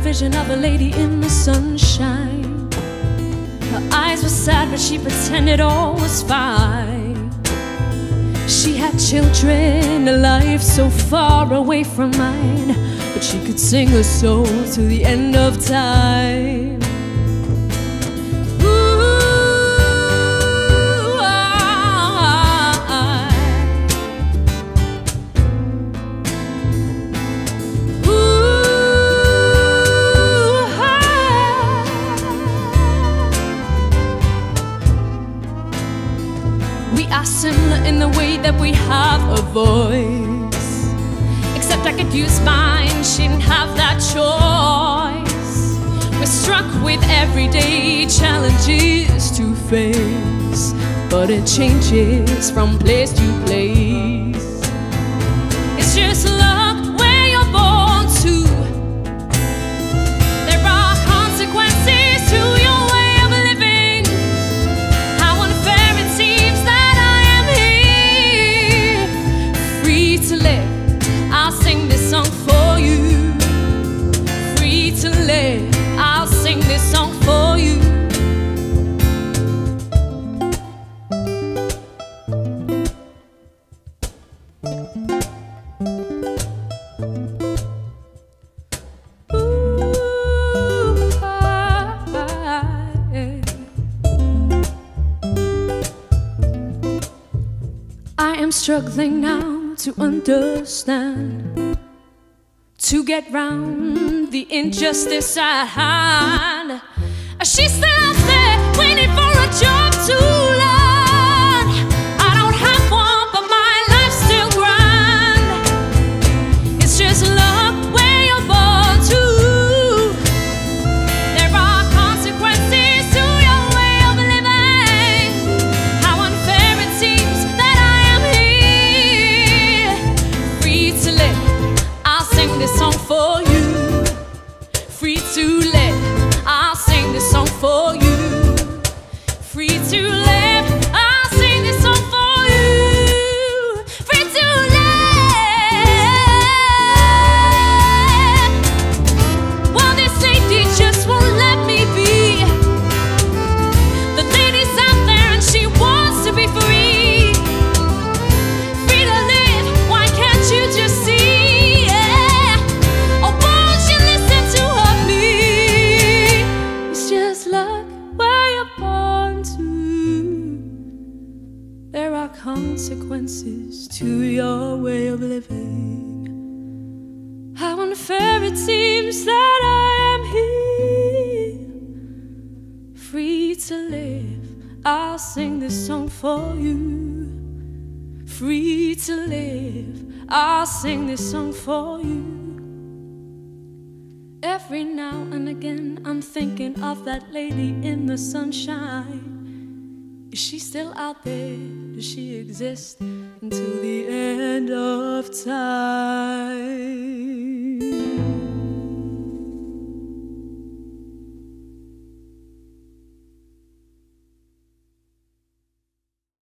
vision of a lady in the sunshine. Her eyes were sad, but she pretended all was fine. She had children, a life so far away from mine, but she could sing her soul to the end of time. That we have a voice. Except I could use mine, she didn't have that choice. We're struck with everyday challenges to face, but it changes from place to place. Am struggling now to understand, to get round the injustice I had. She's still out there waiting for a job to consequences to your way of living. How unfair it seems that I am here, free to live. I'll sing this song for you. Free to live, I'll sing this song for you. Every now and again, I'm thinking of that lady in the sunshine. Is she still out there? Does she exist until the end of time?